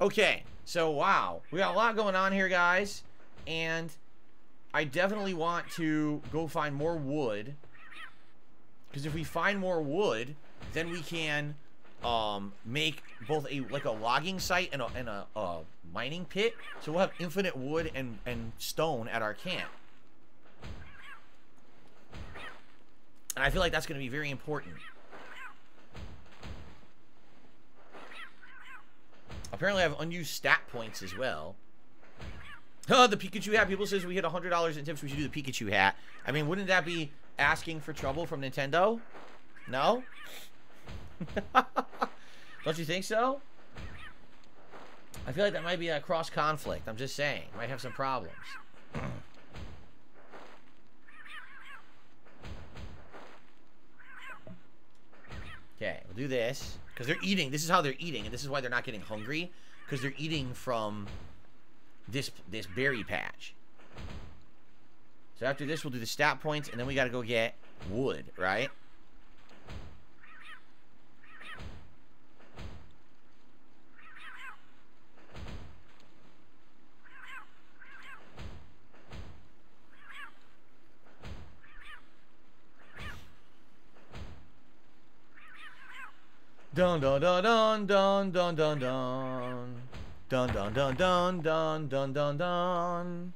Okay, so wow. We got a lot going on here, guys. And I definitely want to go find more wood. Because if we find more wood, then we can um, make both a like a logging site and a, and a, a mining pit. So we'll have infinite wood and, and stone at our camp. And I feel like that's going to be very important. Apparently I have unused stat points as well. Oh, the Pikachu hat. People says we hit $100 in tips. We should do the Pikachu hat. I mean, wouldn't that be asking for trouble from Nintendo? No? Don't you think so? I feel like that might be a cross conflict. I'm just saying. Might have some problems. okay, we'll do this. Because they're eating. This is how they're eating. And this is why they're not getting hungry. Because they're eating from this this berry patch. So after this, we'll do the stat points. And then we got to go get wood, right? Dun dun dun dun dun dun dun dun. Dun dun dun dun dun dun dun dun.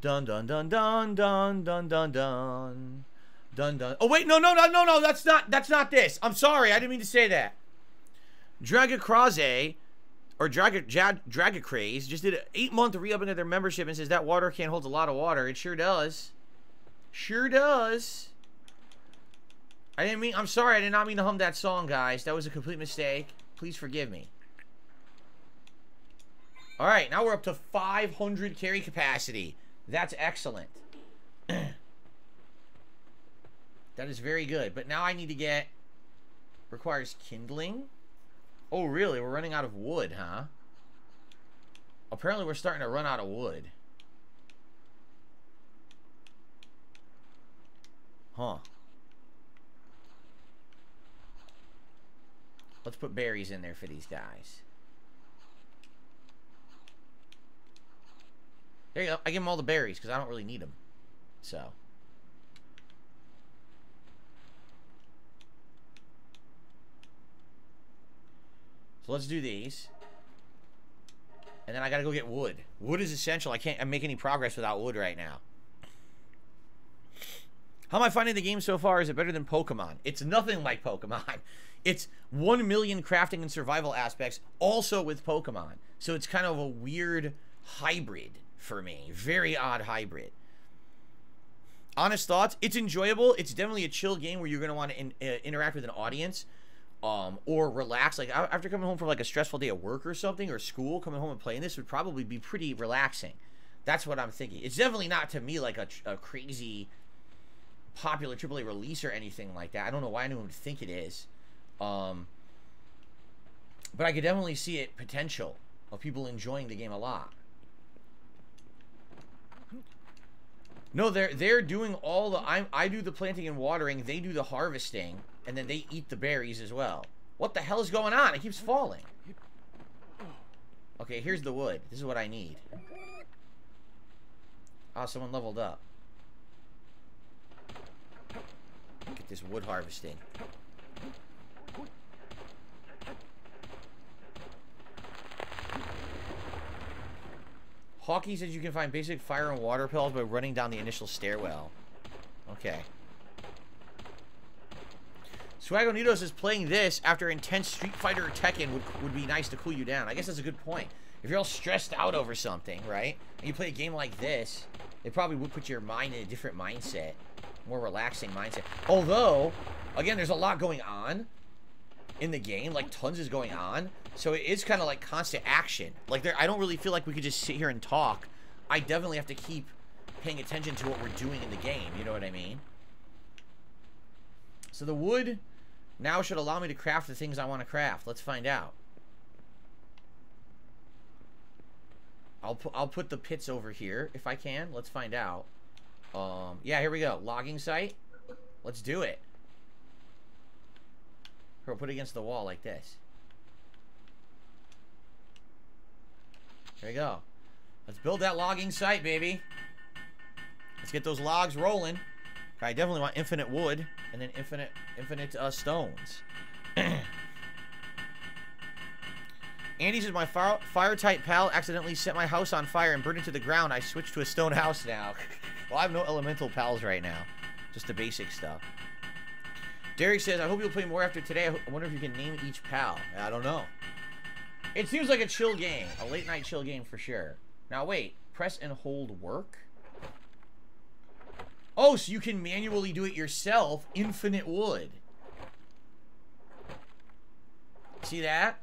Dun dun dun dun dun dun dun dun. Dun dun. Oh wait, no no no no no, that's not that's not this. I'm sorry, I didn't mean to say that. Dragacraze or Draga Dragacraze just did an eight month re-up into their membership and says that water can holds a lot of water. It sure does. Sure does. I didn't mean, I'm sorry, I did not mean to hum that song, guys. That was a complete mistake. Please forgive me. Alright, now we're up to 500 carry capacity. That's excellent. that is very good. But now I need to get... Requires kindling? Oh, really? We're running out of wood, huh? Apparently we're starting to run out of wood. Huh. Let's put berries in there for these guys. There you go. I give them all the berries because I don't really need them. So. So let's do these. And then I gotta go get wood. Wood is essential. I can't make any progress without wood right now. How am I finding the game so far? Is it better than Pokemon? It's nothing like Pokemon. It's 1 million crafting and survival aspects, also with Pokemon. So it's kind of a weird hybrid for me. Very odd hybrid. Honest thoughts, it's enjoyable. It's definitely a chill game where you're going to want to in, uh, interact with an audience um, or relax. Like after coming home from like a stressful day at work or something or school, coming home and playing this would probably be pretty relaxing. That's what I'm thinking. It's definitely not to me like a, a crazy popular AAA release or anything like that. I don't know why anyone would think it is. Um, but I could definitely see it potential of people enjoying the game a lot. No, they're they're doing all the I I do the planting and watering, they do the harvesting, and then they eat the berries as well. What the hell is going on? It keeps falling. Okay, here's the wood. This is what I need. Oh, someone leveled up. Get this wood harvesting. Hawkey says you can find basic fire and water pills by running down the initial stairwell. Okay. Swagonitos says playing this after intense Street Fighter or Tekken would, would be nice to cool you down. I guess that's a good point. If you're all stressed out over something, right? And you play a game like this, it probably would put your mind in a different mindset. More relaxing mindset. Although, again, there's a lot going on in the game. Like, tons is going on. So it is kind of like constant action. Like, there, I don't really feel like we could just sit here and talk. I definitely have to keep paying attention to what we're doing in the game. You know what I mean? So the wood now should allow me to craft the things I want to craft. Let's find out. I'll, pu I'll put the pits over here if I can. Let's find out. Um, yeah, here we go. Logging site. Let's do it. Or put against the wall like this. There you go. Let's build that logging site, baby. Let's get those logs rolling. I definitely want infinite wood and then infinite infinite uh, stones. Andy says my fire, fire type pal accidentally set my house on fire and burned it to the ground. I switched to a stone house now. well, I have no elemental pals right now. Just the basic stuff. Derek says, I hope you'll play more after today. I wonder if you can name each pal. I don't know. It seems like a chill game. A late night chill game for sure. Now wait. Press and hold work? Oh, so you can manually do it yourself. Infinite wood. See that?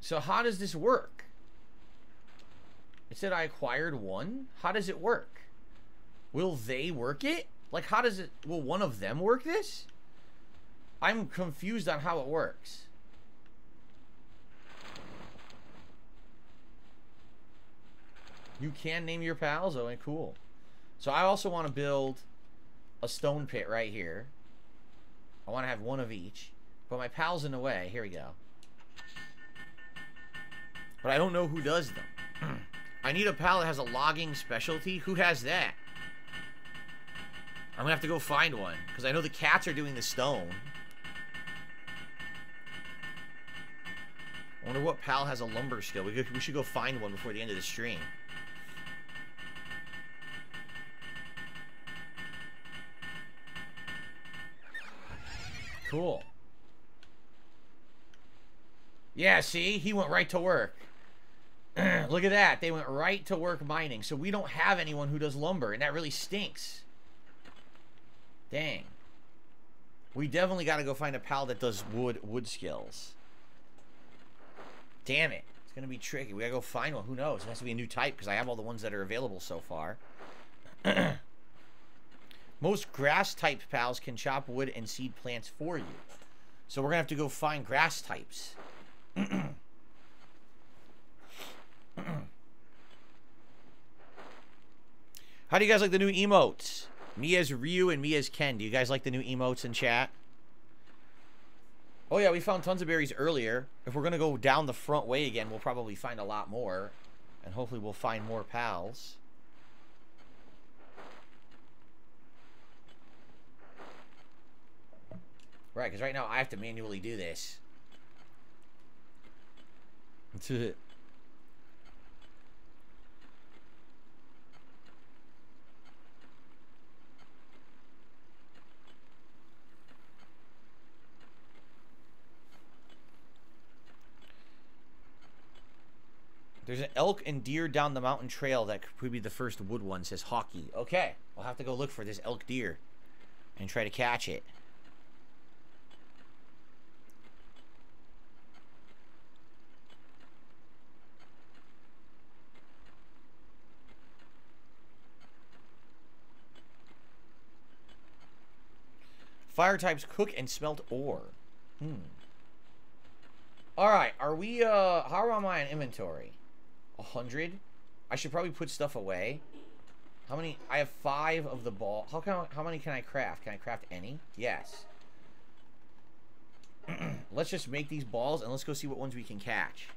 So how does this work? It said I acquired one. How does it work? Will they work it? Like how does it will one of them work this? I'm confused on how it works. You can name your pals? Oh, and cool. So I also want to build a stone pit right here. I want to have one of each. But my pal's in the way. Here we go. But I don't know who does them. I need a pal that has a logging specialty. Who has that? I'm gonna have to go find one. Because I know the cats are doing the stone. I wonder what pal has a lumber skill. We, we should go find one before the end of the stream. Cool. Yeah, see? He went right to work. Look at that. They went right to work mining. So we don't have anyone who does lumber, and that really stinks. Dang. We definitely got to go find a pal that does wood wood skills. Damn it. It's going to be tricky. We got to go find one. Who knows? It has to be a new type because I have all the ones that are available so far. Most grass type pals can chop wood and seed plants for you. So we're going to have to go find grass types. How do you guys like the new emotes? Me as Ryu and me as Ken. Do you guys like the new emotes in chat? Oh yeah, we found tons of berries earlier. If we're going to go down the front way again, we'll probably find a lot more. And hopefully we'll find more pals. Right, because right now I have to manually do this. That's it. There's an elk and deer down the mountain trail that could be the first wood one, says Hockey. Okay, we'll have to go look for this elk deer and try to catch it. Fire types cook and smelt ore. Hmm. Alright, are we, uh, how am I in inventory? A hundred? I should probably put stuff away. How many? I have five of the ball. How can, how many can I craft? Can I craft any? Yes. let's just make these balls and let's go see what ones we can catch.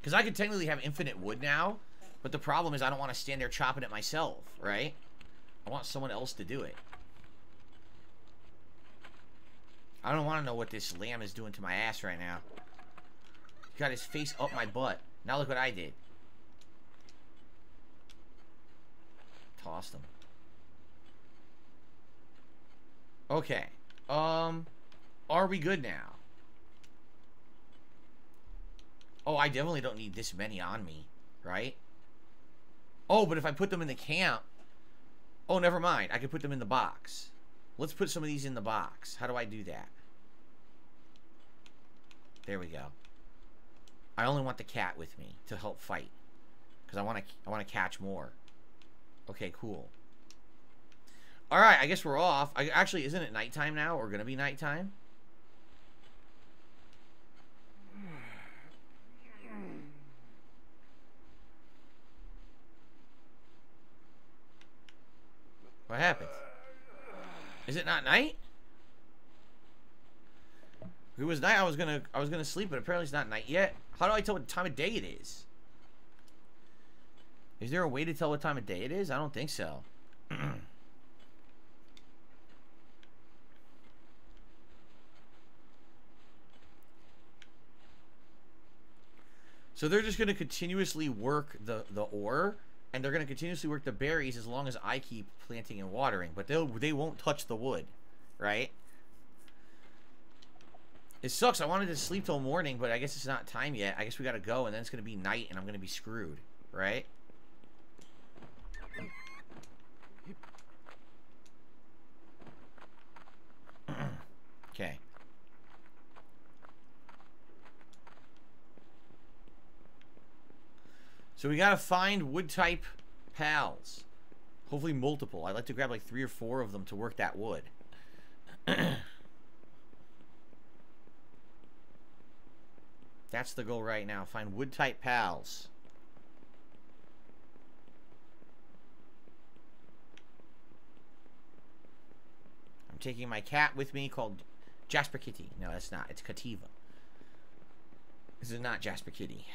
Because I could technically have infinite wood now, but the problem is I don't want to stand there chopping it myself, right? I want someone else to do it. I don't want to know what this lamb is doing to my ass right now. He got his face up my butt. Now look what I did. Tossed them. Okay. Um, are we good now? Oh, I definitely don't need this many on me, right? Oh, but if I put them in the camp... Oh, never mind. I could put them in the box. Let's put some of these in the box. How do I do that? There we go. I only want the cat with me to help fight. Because I want to I want to catch more. Okay, cool. Alright, I guess we're off. I, actually, isn't it nighttime now? Or going to be nighttime? What happened? Is it not night? If it was night, I was gonna I was gonna sleep, but apparently it's not night yet. How do I tell what time of day it is? Is there a way to tell what time of day it is? I don't think so. so they're just to continuously work the, the ore, and they're going to continuously work the berries as long as I keep planting and watering. But they'll, they won't touch the wood, right? It sucks. I wanted to sleep till morning, but I guess it's not time yet. I guess we got to go, and then it's to be night, and I'm to be screwed, right? okay. So we got to find wood type pals. Hopefully multiple. I'd like to grab like three or four of them to work that wood. That's the goal right now. Find wood type pals. I'm taking my cat with me called Jasper Kitty. No, that's not. It's Cattiva. This is not Jasper Kitty.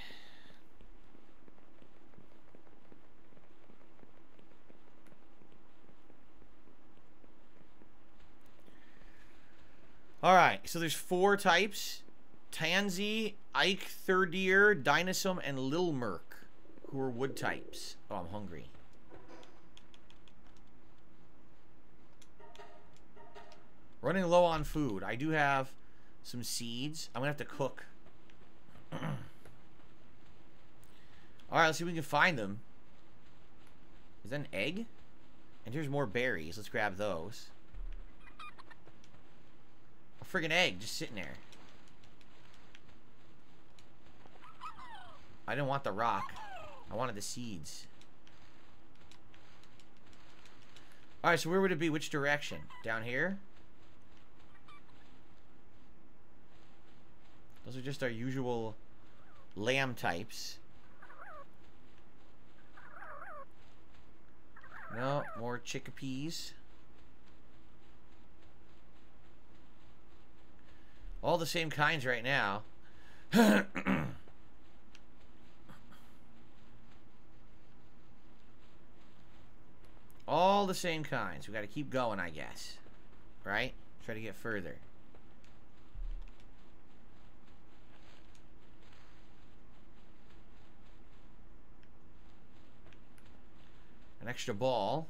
All right, so there's four types. Tanzee, Ike, Third Year, Dinosaur, and Lil Merc, who are wood types. Oh, I'm hungry. Running low on food. I do have some seeds. I'm going to have to cook. Alright, let's see if we can find them. Is that an egg? And here's more berries. Let's grab those. A friggin' egg just sitting there. I didn't want the rock. I wanted the seeds. Alright, so where would it be? Which direction? Down here? Those are just our usual lamb types. No, more chickpeas. All the same kinds right now. All the same kinds. We got to keep going, I guess. Right? Try to get further. An extra ball.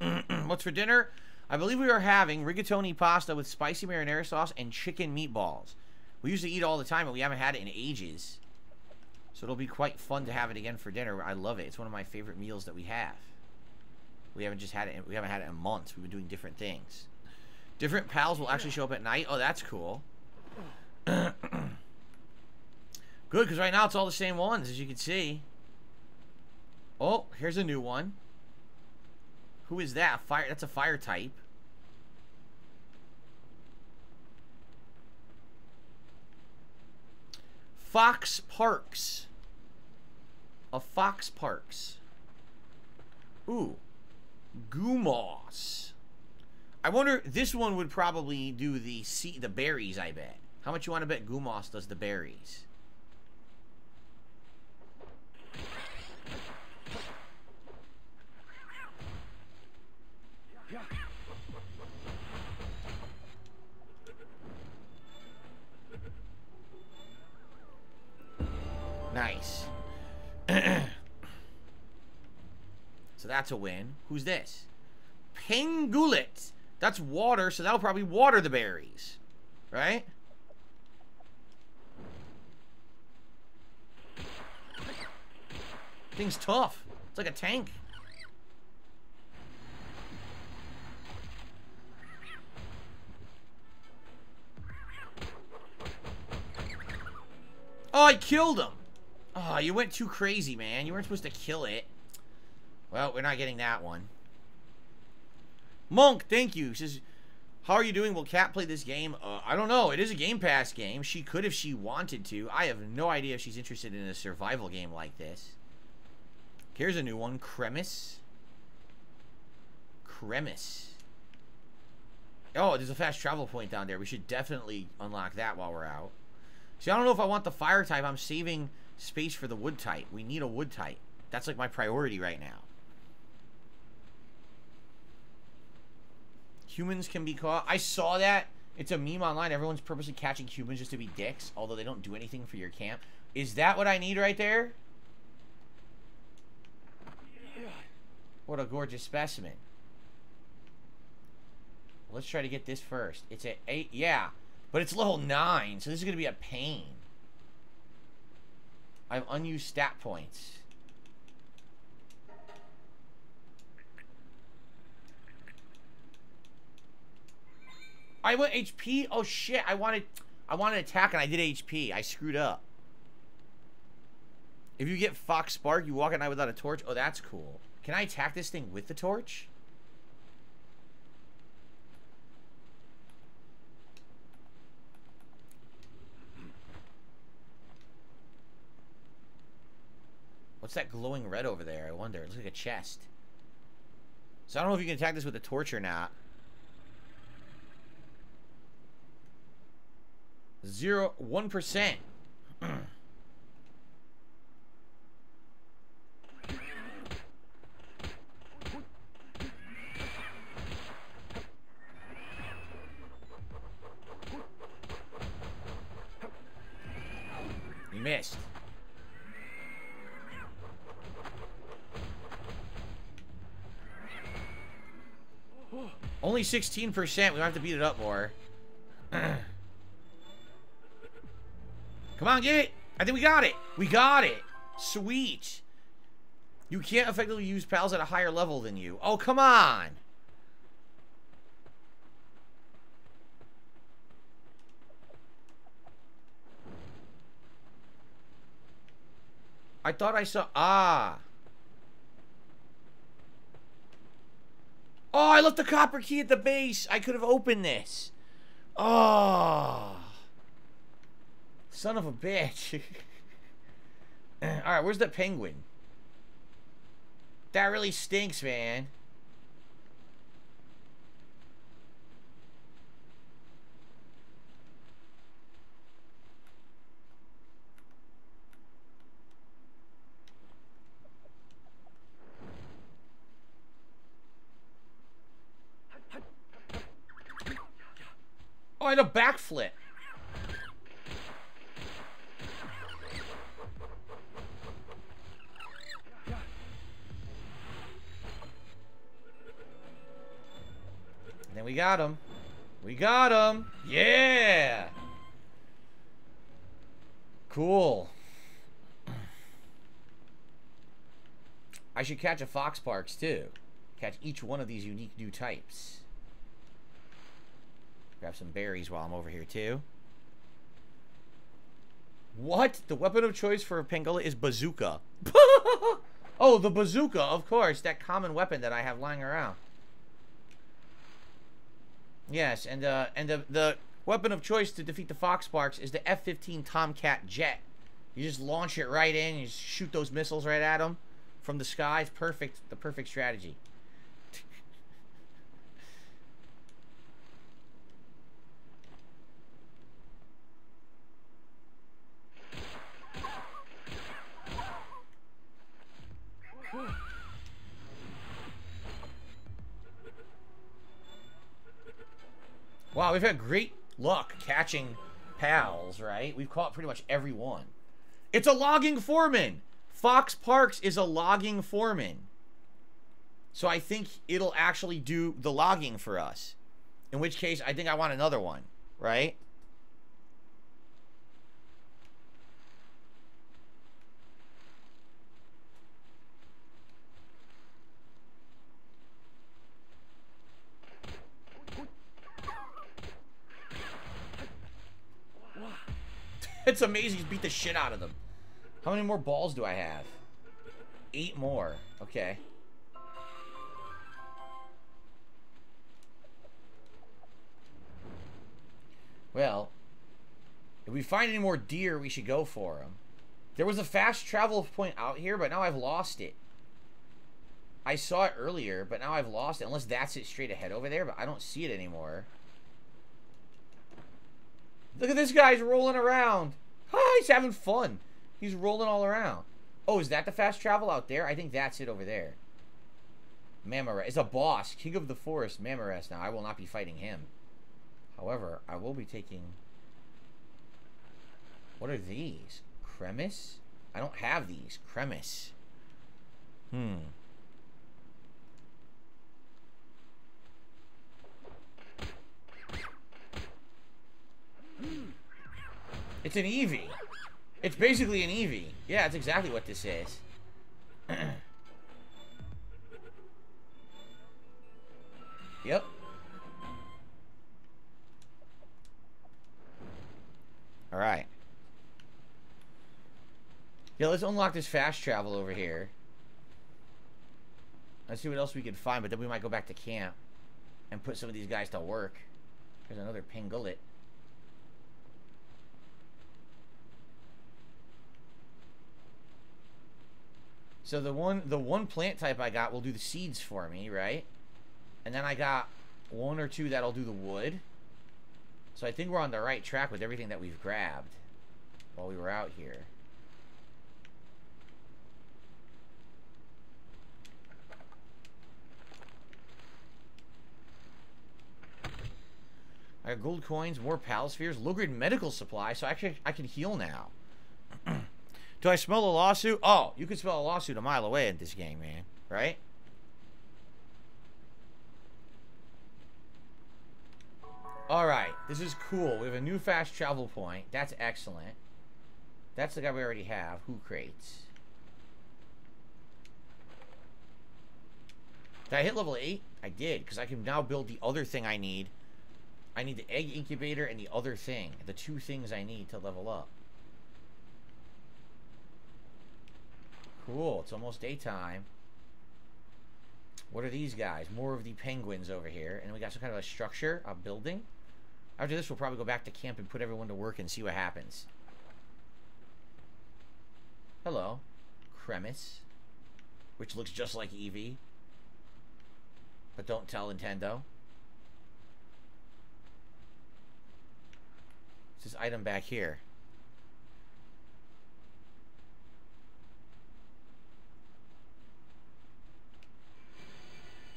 What's for dinner? I believe we are having rigatoni pasta with spicy marinara sauce and chicken meatballs. We usually eat all the time, but we haven't had it in ages. So it'll be quite fun to have it again for dinner. I love it. It's one of my favorite meals that we have. We haven't just had it. We haven't had it in months. We've been doing different things. Different pals will actually show up at night. Oh, that's cool. Good, because right now it's all the same ones, as you can see. Oh, here's a new one. Who is that? Fire. That's a fire type. Foxparks. A Foxparks. Ooh. Gumoss. I wonder, this one would probably do the sea, the berries, I bet. How much you want to bet Gumoss does the berries? That's a win. Who's this? Pengullet. That's water, so that'll probably water the berries. Right? Thing's tough. It's like a tank. Oh, I killed him. Oh, you went too crazy, man. You weren't supposed to kill it. Well, we're not getting that one. Monk, thank you. Says, how are you doing? Will Cat play this game? Uh, I don't know. It is a Game Pass game. She could if she wanted to. I have no idea if she's interested in a survival game like this. Here's a new one. Cremis. Cremis. Oh, there's a fast travel point down there. We should definitely unlock that while we're out. See, I don't know if I want the fire type. I'm saving space for the wood type. We need a wood type. That's like my priority right now. Humans can be caught. I saw that. It's a meme online. Everyone's purposely catching humans just to be dicks, although they don't do anything for your camp. Is that what I need right there? What a gorgeous specimen. Let's try to get this first. It's at 8. Yeah. But it's level 9, so this is going to be a pain. I have unused stat points. I went HP? Oh shit, I wanted I wanted attack and I did HP. I screwed up. If you get Fox Spark, you walk at night without a torch. Oh, that's cool. Can I attack this thing with the torch? What's that glowing red over there? I wonder. It looks like a chest. So I don't know if you can attack this with a torch or not. Zero, one percent. missed. Only 16%. We have to beat it up more. Come on, get it. I think we got it. We got it. Sweet. You can't effectively use pals at a higher level than you. Oh, come on. I thought I saw... Ah. Oh, I left the copper key at the base. I could have opened this. Oh. Son of a bitch. Alright, where's the penguin? That really stinks, man. Oh, I had a backflip. We got him. We got him. Yeah. Cool. I should catch a Foxparks too. Catch each one of these unique new types. Grab some berries while I'm over here, too. What? The weapon of choice for Pangolier is bazooka. oh, the bazooka, of course. That common weapon that I have lying around. Yes, and uh, and the, the weapon of choice to defeat the Fox Sparks is the F-15 Tomcat jet. You just launch it right in, you shoot those missiles right at them from the sky. It's perfect, the perfect strategy. Wow, we've had great luck catching pals, right? We've caught pretty much every one. It's a logging foreman. Foxparks is a logging foreman. So I think it'll actually do the logging for us. In which case, I think I want another one, right? It's amazing. He's beat the shit out of them. How many more balls do I have? Eight more. Okay. Well, if we find any more deer, we should go for them. There was a fast travel point out here, but now I've lost it. I saw it earlier, but now I've lost it. Unless that's it straight ahead over there, but I don't see it anymore. Look at this guy's rolling around. Ah, he's having fun. He's rolling all around. Oh, is that the fast travel out there? I think that's it over there. Mammorest is a boss. King of the Forest, Mammorest. Now, I will not be fighting him. However, I will be taking... What are these? Cremis? I don't have these. Cremis. Hmm. It's an Eevee. It's basically an Eevee. Yeah, that's exactly what this is. yep. Alright. Yeah, let's unlock this fast travel over here. Let's see what else we can find, but then we might go back to camp and put some of these guys to work. There's another Pangolin. So the one the one plant type I got will do the seeds for me, right? And then I got one or two that'll do the wood. So I think we're on the right track with everything that we've grabbed while we were out here. I got gold coins, more pal spheres, low grade medical supply, so actually I can heal now. Do I smell a lawsuit? Oh, you can smell a lawsuit a mile away in this game, man. Right? Alright, this is cool. We have a new fast travel point. That's excellent. That's the guy we already have. Who crates? Did I hit level 8? I did, because I can now build the other thing I need. I need the egg incubator and the other thing. The two things I need to level up. Cool. It's almost daytime. What are these guys? More of the penguins over here. And we got some kind of a structure, a building. After this, we'll probably go back to camp and put everyone to work and see what happens. Hello. Cremis. Which looks just like Eevee. But don't tell Nintendo. It's this item back here.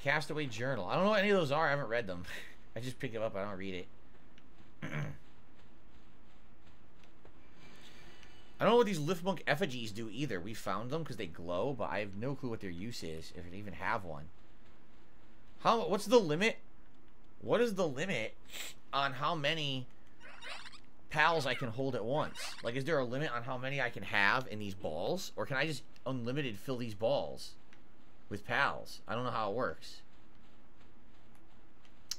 Castaway Journal. I don't know what any of those are. I haven't read them. I just pick them up. I don't read it. I don't know what these Lifmunk effigies do either. We found them because they glow, but I have no clue what their use is, if they even have one. How? What's the limit? What is the limit on how many pals I can hold at once? Like, is there a limit on how many I can have in these balls? Or can I just unlimited fill these balls? With pals. I don't know how it works.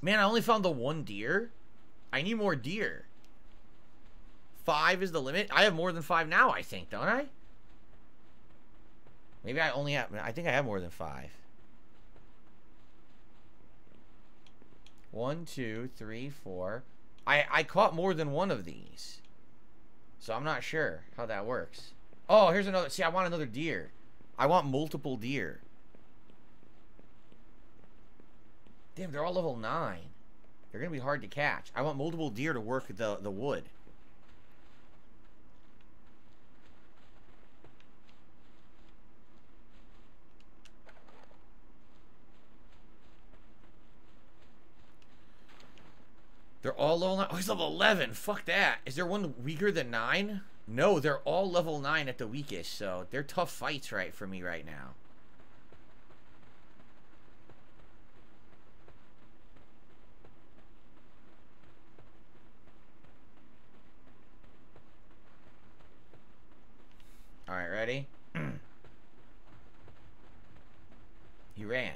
Man, I only found the one deer. I need more deer. Five is the limit. I have more than five now, I think, don't I? Maybe I only have... I think I have more than five. One, two, three, four. I, I caught more than one of these. So I'm not sure how that works. Oh, here's another... See, I want another deer. I want multiple deer. Damn, they're all level 9. They're going to be hard to catch. I want multiple deer to work the, the wood. They're all level 9. Oh, he's level 11. Fuck that. Is there one weaker than 9? No, they're all level 9 at the weakest, so they're tough fights right for me right now. Alright, ready? Mm. he ran.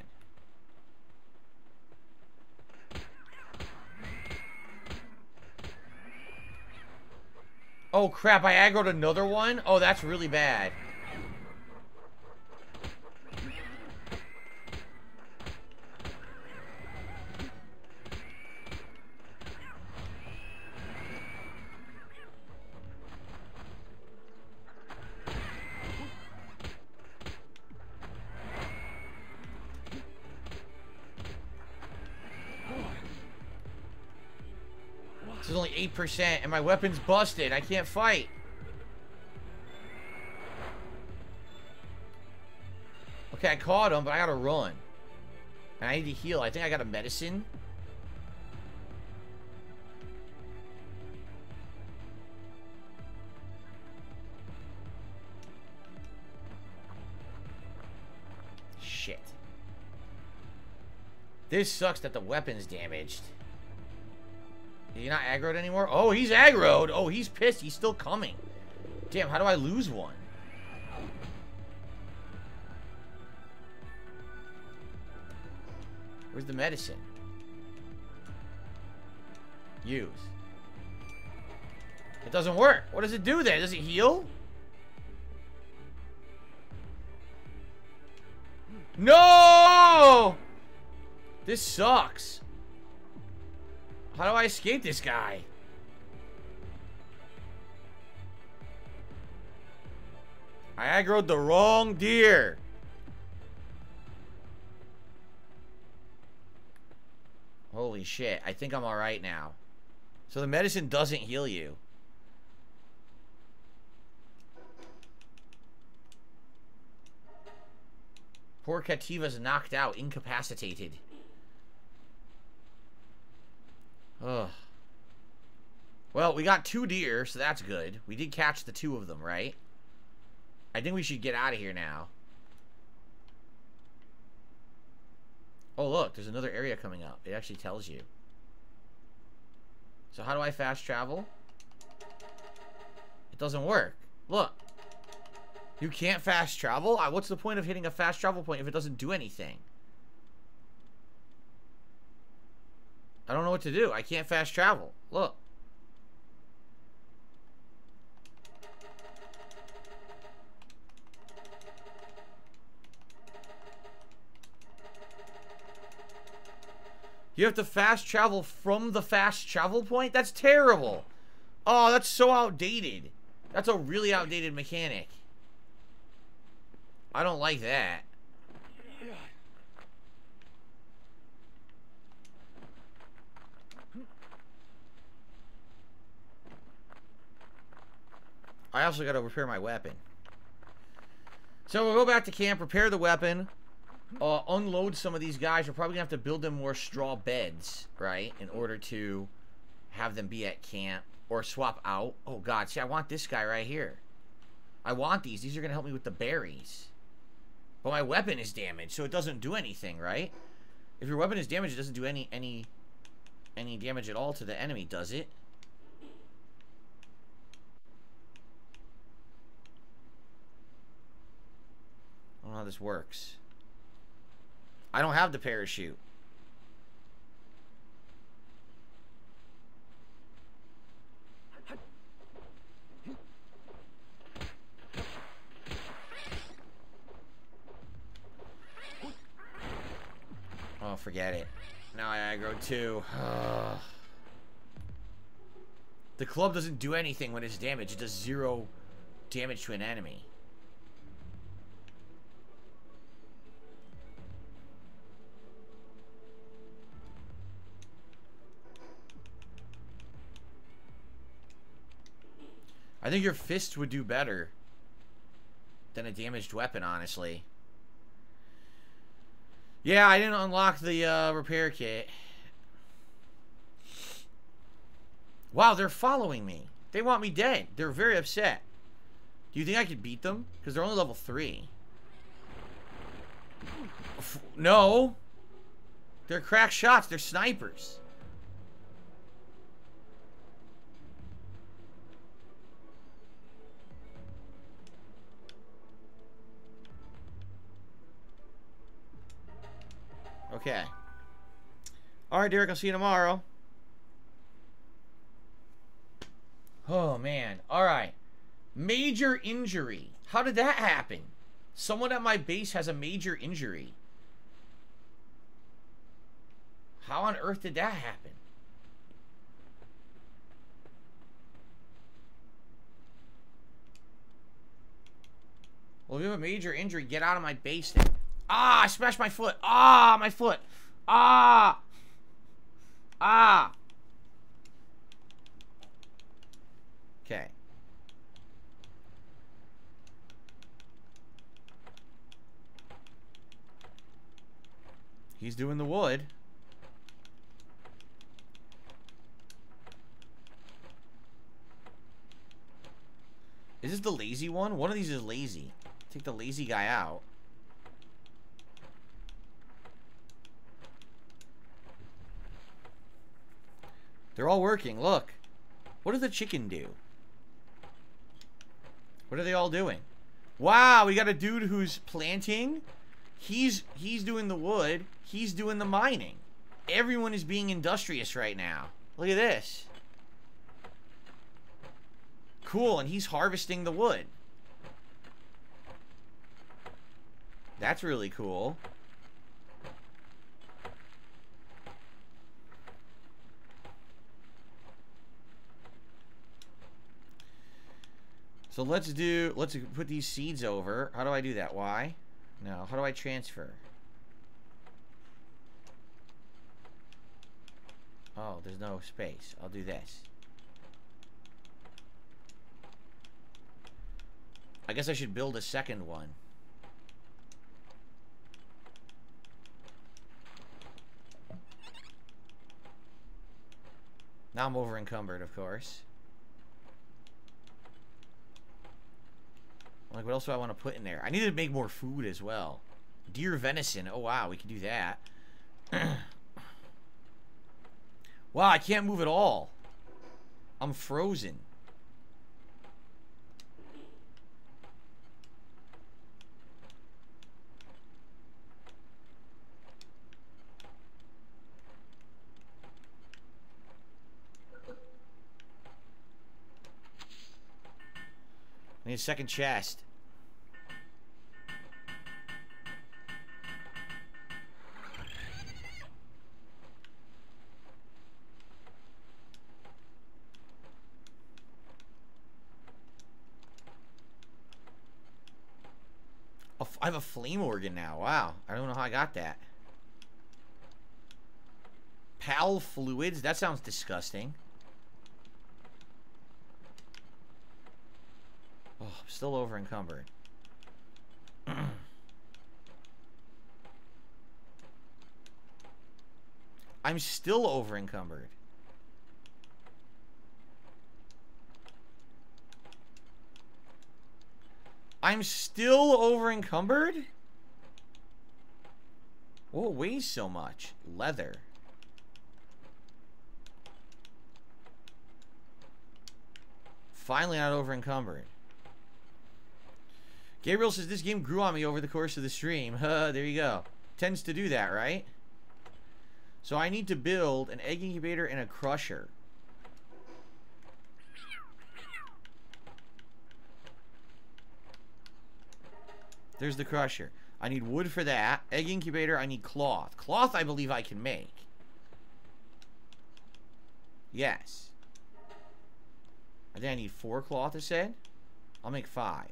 Oh crap, I aggroed another one? Oh, that's really bad. 8%, and my weapon's busted. I can't fight. Okay, I caught him, but I gotta run. And I need to heal. I think I got a medicine. Shit. This sucks that the weapon's damaged. Is he not aggroed anymore? Oh, he's aggroed. Oh, he's pissed. He's still coming. Damn, how do I lose one? Where's the medicine? Use. It doesn't work. What does it do there? Does it heal? No! This sucks. How do I escape this guy? I aggroed the wrong deer. Holy shit. I think I'm alright now. So the medicine doesn't heal you. Poor Cattiva's knocked out, incapacitated. Ugh. Well, we got two deer, so that's good. We did catch the two of them, right? I think we should get out of here now. Oh, look, there's another area coming up. It actually tells you. So how do I fast travel? It doesn't work. Look. You can't fast travel? Uh, what's the point of hitting a fast travel point if it doesn't do anything? I don't know what to do. I can't fast travel. Look. You have to fast travel from the fast travel point? That's terrible. Oh, that's so outdated. That's a really outdated mechanic. I don't like that. I also got to repair my weapon. So we'll go back to camp, repair the weapon, uh, unload some of these guys. We're probably going to have to build them more straw beds, right? In order to have them be at camp or swap out. Oh, God. See, I want this guy right here. I want these. These are going to help me with the berries. But my weapon is damaged, so it doesn't do anything, right? If your weapon is damaged, it doesn't do any any any damage at all to the enemy, does it? Don't know how this works. I don't have the parachute. Oh, forget it. Now I aggro too. the club doesn't do anything when it's damaged. It does zero damage to an enemy. I think your fist would do better than a damaged weapon, honestly. Yeah, I didn't unlock the uh, repair kit. Wow, they're following me. They want me dead. They're very upset. Do you think I could beat them? Because they're only level 3. no. They're crack shots. They're snipers. Okay. Alright, Derek, I'll see you tomorrow. Oh, man. Alright. Major injury. How did that happen? Someone at my base has a major injury. How on earth did that happen? Well, if you have a major injury, get out of my base then. Ah, I smashed my foot. Ah, my foot. Ah. Ah. Okay. He's doing the wood. Is this the lazy one? One of these is lazy. Take the lazy guy out. They're all working. Look. What does the chicken do? What are they all doing? Wow, we got a dude who's planting. He's he's doing the wood. He's doing the mining. Everyone is being industrious right now. Look at this. Cool, and he's harvesting the wood. That's really cool. So let's do, let's put these seeds over. How do I do that? Why? No. How do I transfer? Oh, there's no space. I'll do this. I guess I should build a second one. Now I'm over encumbered, of course. Like, what else do I want to put in there? I need to make more food as well. Deer venison. Oh, wow. We can do that. wow, I can't move at all. I'm frozen. Second chest. I have a flame organ now. Wow. I don't know how I got that. Pal fluids? That sounds disgusting. Oh, I'm still over encumbered. I'm still over encumbered. I'm still over encumbered? What weighs so much? Leather. Finally not over encumbered. Gabriel says this game grew on me over the course of the stream. Uh, there you go. Tends to do that, right? So I need to build an egg incubator and a crusher. There's the crusher. I need wood for that. Egg incubator, I need cloth. Cloth, I believe I can make. Yes. I think I need four cloth, I said. I'll make five.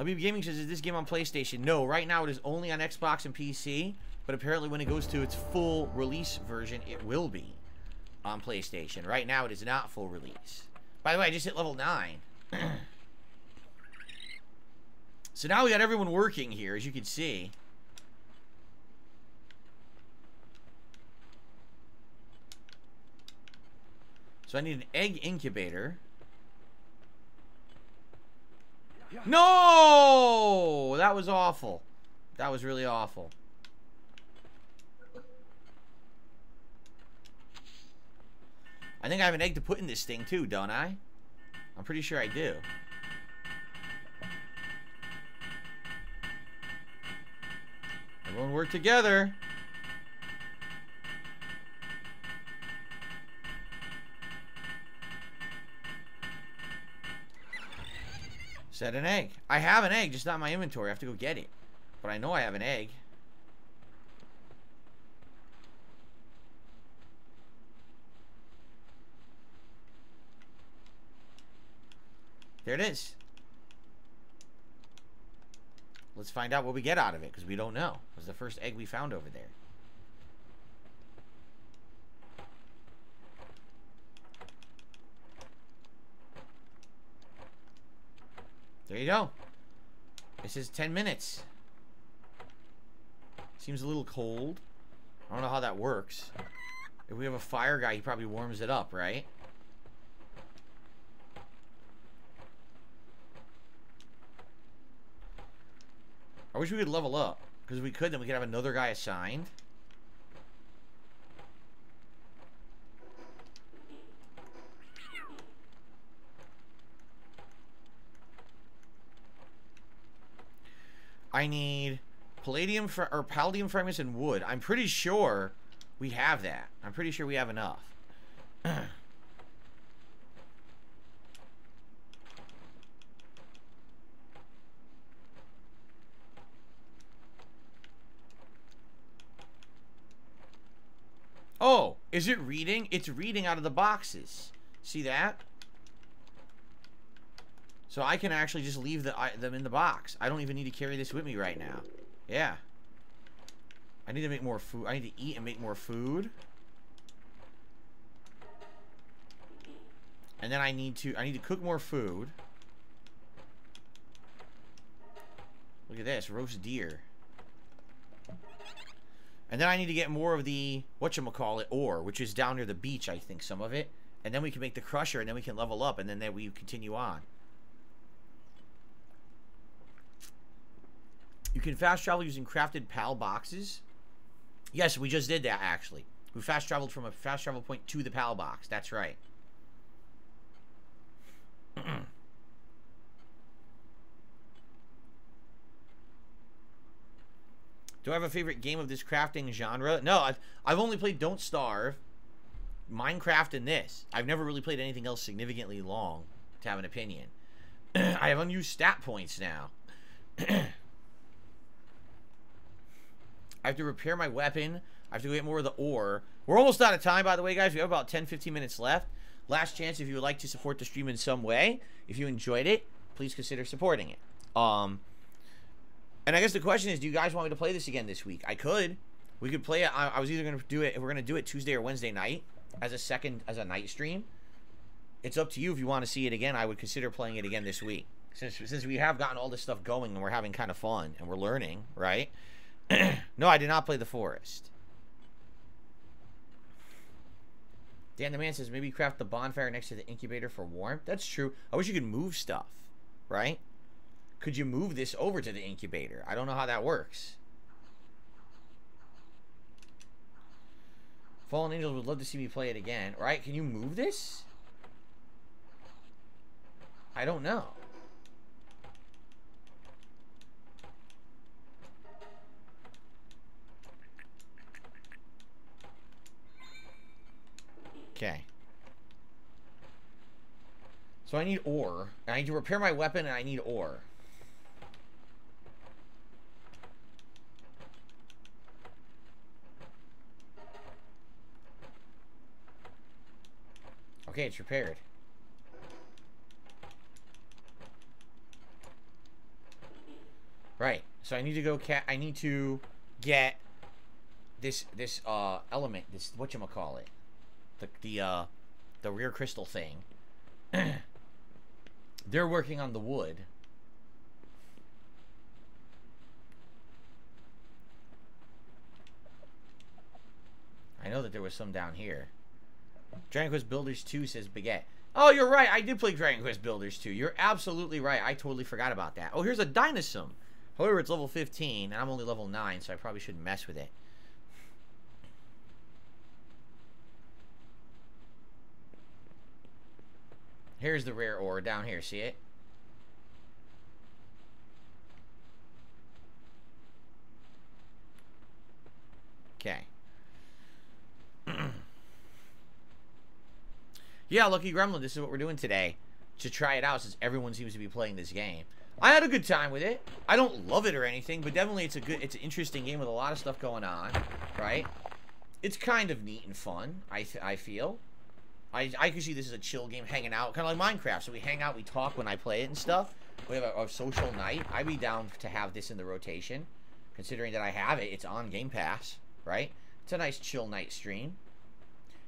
Habib Gaming says, is this game on PlayStation? No, right now it is only on Xbox and PC, but apparently when it goes to its full release version, it will be on PlayStation. Right now it is not full release. By the way, I just hit level 9. so now we got everyone working here, as you can see. So I need an egg incubator. No! That was awful. That was really awful. I think I have an egg to put in this thing too, don't I? I'm pretty sure I do. Everyone work together. Set an egg. I have an egg, just not in my inventory. I have to go get it. But I know I have an egg. There it is. Let's find out what we get out of it, because we don't know. It was the first egg we found over there. There you go. This is 10 minutes. Seems a little cold. I don't know how that works. If we have a fire guy, he probably warms it up, right? I wish we could level up. Because if we could, then we could have another guy assigned. I need paldium or paldium fragments and wood. I'm pretty sure we have that. I'm pretty sure we have enough. oh, is it reading? It's reading out of the boxes. See that? So I can actually just leave the, I, them in the box. I don't even need to carry this with me right now. Yeah. I need to make more food. I need to eat and make more food. And then I need to I need to cook more food. Look at this, roast deer. And then I need to get more of the whatchamacallit ore, which is down near the beach, I think, some of it. And then we can make the crusher and then we can level up and then, then we continue on. You can fast travel using crafted PAL boxes. Yes, we just did that, actually. We fast traveled from a fast travel point to the PAL box. That's right. Do I have a favorite game of this crafting genre? No, I've, I've only played Don't Starve, Minecraft, and this. I've never really played anything else significantly long to have an opinion. I have unused stat points now. I have to repair my weapon. I have to get more of the ore. We're almost out of time, by the way, guys. We have about 10, 15 minutes left. Last chance if you would like to support the stream in some way. If you enjoyed it, please consider supporting it. Um, and I guess the question is, do you guys want me to play this again this week? I could. We could play it. I, I was either going to do it, if we're going to do it Tuesday or Wednesday night as a second, as a night stream. It's up to you if you want to see it again. I would consider playing it again this week. Since, since we have gotten all this stuff going and we're having kind of fun and we're learning, right? no, I did not play the forest. Dan the man says maybe craft the bonfire next to the incubator for warmth. That's true. I wish you could move stuff, right? Could you move this over to the incubator? I don't know how that works. Fallen Angels would love to see me play it again, right? Can you move this? I don't know. Okay. So I need ore. I need to repair my weapon and I need ore. Okay, it's repaired. Right. So I need to go cat I need to get this this uh element, this what you call it the the uh, the rear crystal thing. They're working on the wood. I know that there was some down here. Dragon Quest Builders 2 says Baguette. Oh, you're right. I did play Dragon Quest Builders 2. You're absolutely right. I totally forgot about that. Oh, here's a Dinosaur. However, it's level 15, and I'm only level 9, so I probably shouldn't mess with it. Here's the rare ore down here. See it? Okay. yeah, Lucky Gremlin, this is what we're doing today. To try it out since everyone seems to be playing this game. I had a good time with it. I don't love it or anything, but definitely it's a good, it's an interesting game with a lot of stuff going on, right? It's kind of neat and fun, I, I feel. I, I can see this as a chill game, hanging out, kind of like Minecraft. So we hang out, we talk when I play it and stuff. We have a, a, social night. I'd be down to have this in the rotation, considering that I have it. It's on Game Pass, right? It's a nice chill night stream.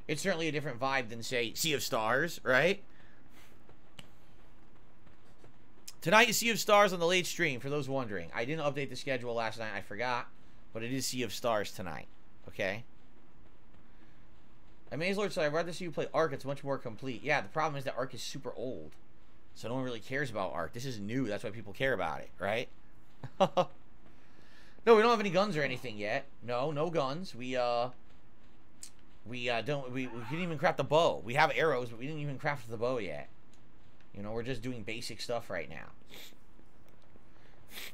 It's certainly a different vibe than, say, Sea of Stars, right? Tonight Sea of Stars on the late stream, for those wondering. I didn't update the schedule last night. I forgot. But it is Sea of Stars tonight. Okay? Maze Lord said, I'd rather see you play Ark. It's much more complete. Yeah, the problem is that Ark is super old. So no one really cares about Ark. This is new. That's why people care about it, right? no, we don't have any guns or anything yet. No, no guns. We, uh... We, uh, don't... We, we didn't even craft the bow. We have arrows, but we didn't even craft the bow yet. You know, we're just doing basic stuff right now.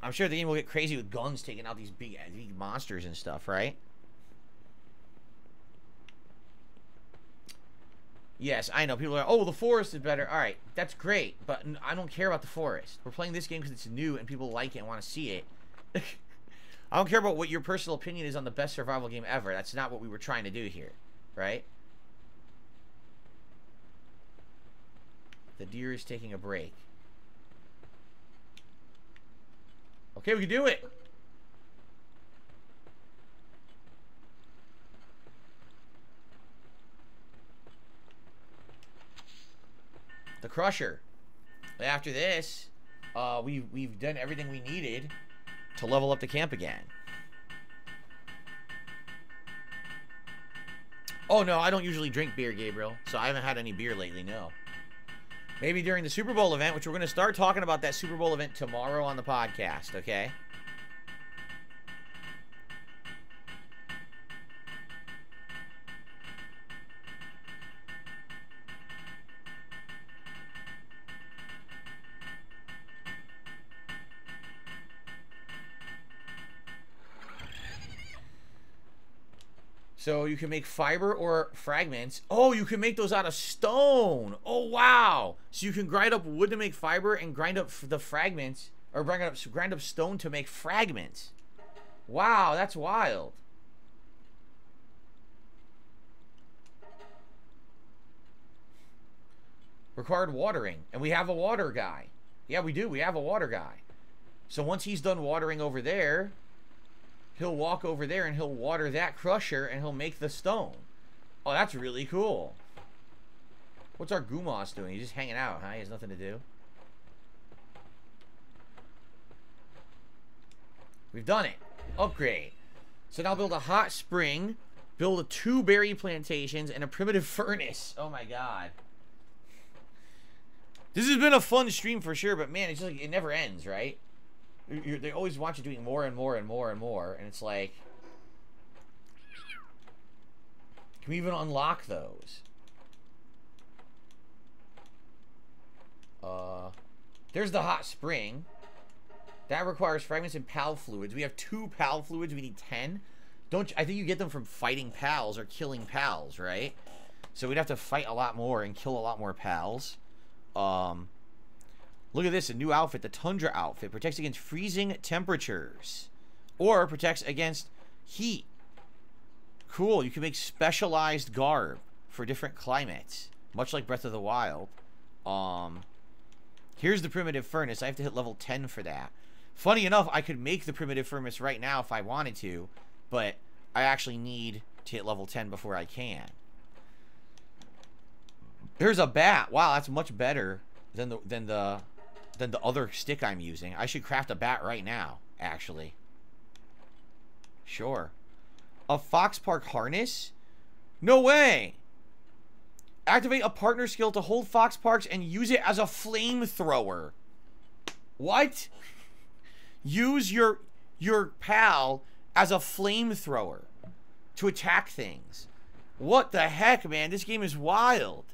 I'm sure the game will get crazy with guns taking out these big, big monsters and stuff, right? Yes, I know. People are, oh, the forest is better. All right, that's great, but I don't care about the forest. We're playing this game because it's new and people like it and want to see it. I don't care about what your personal opinion is on the best survival game ever. That's not what we were trying to do here, right? The deer is taking a break. Okay, we can do it. The Crusher. After this, uh, we've, we've done everything we needed to level up the camp again. Oh, no, I don't usually drink beer, Gabriel. So I haven't had any beer lately, no. Maybe during the Super Bowl event, which we're going to start talking about that Super Bowl event tomorrow on the podcast, okay? So you can make fiber or fragments. Oh, you can make those out of stone. Oh, wow. So you can grind up wood to make fiber and grind up the fragments, or grind up, grind up stone to make fragments. Wow, that's wild. Required watering. And we have a water guy. Yeah, we do. We have a water guy. So once he's done watering over there, he'll walk over there and he'll water that crusher and he'll make the stone. Oh, that's really cool. What's our Gumoss doing? He's just hanging out, huh? He has nothing to do. We've done it. Upgrade. So now build a hot spring, build a two berry plantations, and a primitive furnace. Oh my god. This has been a fun stream for sure, but man, it's just like, it never ends, right? You're, they always want you doing more and more and more and more, and it's like, can we even unlock those? Uh, there's the hot spring. That requires fragments and pal fluids. We have two pal fluids. We need ten. Don't you, I think you get them from fighting pals or killing pals, right? So we'd have to fight a lot more and kill a lot more pals. Um, Look at this, a new outfit, the Tundra outfit. Protects against freezing temperatures. Or protects against heat. Cool, you can make specialized garb for different climates. Much like Breath of the Wild. Um, here's the primitive furnace. I have to hit level 10 for that. Funny enough, I could make the primitive furnace right now if I wanted to. But I actually need to hit level 10 before I can. There's a bat. Wow, that's much better than the than the than the other stick I'm using. I should craft a bat right now, actually. Sure. A Fox Park harness? No way! Activate a partner skill to hold Foxparks and use it as a flamethrower. What? Use your your pal as a flamethrower to attack things. What the heck, man? This game is wild.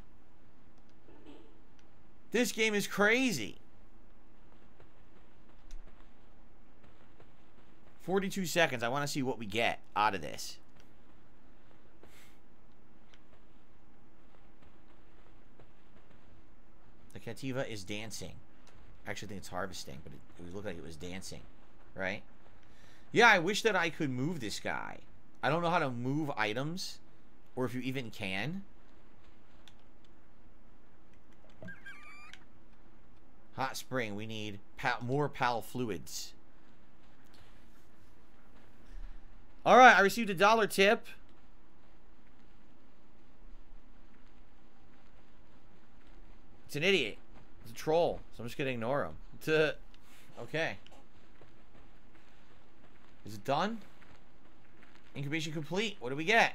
This game is crazy. 42 seconds. I want to see what we get out of this. The Cattiva is dancing. I actually think it's harvesting, but it, it looked like it was dancing. Right? Yeah, I wish that I could move this guy. I don't know how to move items. Or if you even can. Hot spring. We need pal more pal fluids. All right, I received a dollar tip. It's an idiot. It's a troll. So I'm just to ignore him. To, okay. Is it done? Incubation complete. What do we get?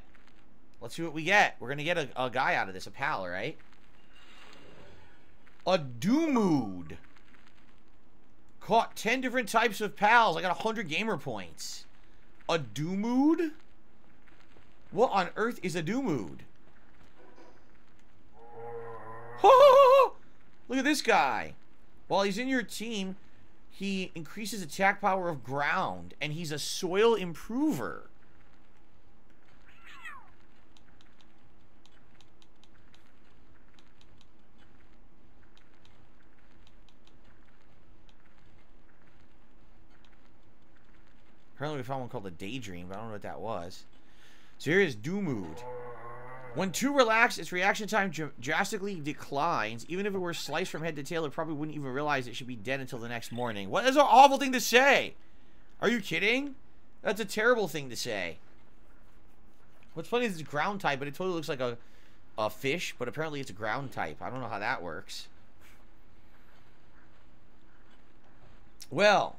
Let's see what we get. We're to get a, a guy out of this, a pal, right? A Dumud. Caught 10 different types of pals. I got 100 gamer points. A Dumud? What on earth is a Dumud? Look at this guy. While he's in your team, he increases attack power of ground, and he's a soil improver. Apparently we found one called the Daedream, but I don't know what that was. So here is Dumud. When too relaxed, its reaction time drastically declines. Even if it were sliced from head to tail, it probably wouldn't even realize it should be dead until the next morning. What is an awful thing to say? Are you kidding? That's a terrible thing to say. What's funny is it's ground type, but it totally looks like a, a fish, but apparently it's a ground type. I don't know how that works. Well,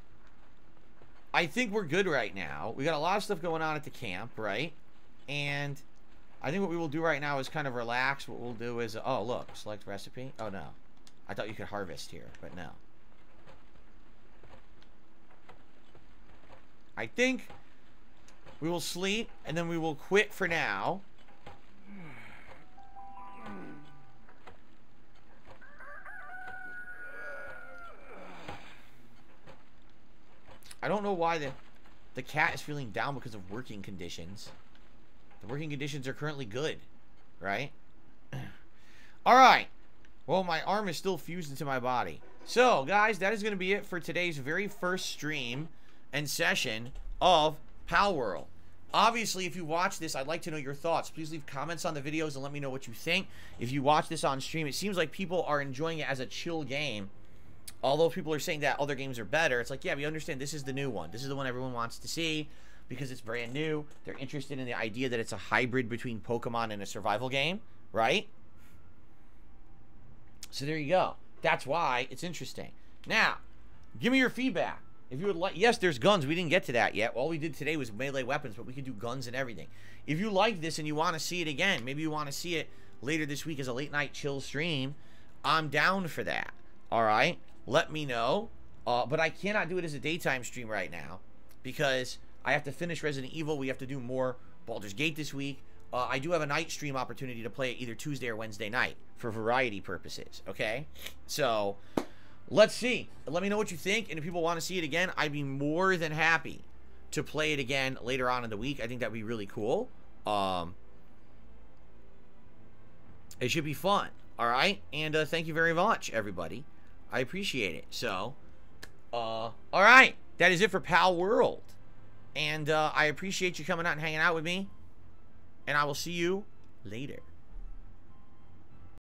I think we're good right now. We got a lot of stuff going on at the camp, right? And I think what we will do right now is kind of relax. What we'll do is, oh, look, select recipe. Oh, no. I thought you could harvest here, but no. I think we will sleep, and then we will quit for now. I don't know why the the cat is feeling down because of working conditions. The working conditions are currently good, right? All right. Well, my arm is still fused into my body. So, guys, that is going to be it for today's very first stream and session of Palworld. Obviously, if you watch this, I'd like to know your thoughts. Please leave comments on the videos and let me know what you think. If you watch this on stream, it seems like people are enjoying it as a chill game although people are saying that other games are better, it's like, yeah, we understand this is the new one. This is the one everyone wants to see because it's brand new. They're interested in the idea that it's a hybrid between Pokemon and a survival game, right? So there you go. That's why it's interesting. Now, give me your feedback. If you would like, yes, there's guns. We didn't get to that yet. All we did today was melee weapons, but we can do guns and everything. If you like this and you want to see it again, maybe you want to see it later this week as a late night chill stream, I'm down for that. All right let me know. Uh, but I cannot do it as a daytime stream right now because I have to finish Resident Evil. We have to do more Baldur's Gate this week. Uh, I do have a night stream opportunity to play it either Tuesday or Wednesday night for variety purposes. Okay, so let's see. Let me know what you think, and if people want to see it again, I'd be more than happy to play it again later on in the week. I think that'd be really cool. Um, it should be fun. All right, and uh, thank you very much, everybody. I appreciate it. So, uh, all right. That is it for Pal World. And uh, I appreciate you coming out and hanging out with me. And I will see you later.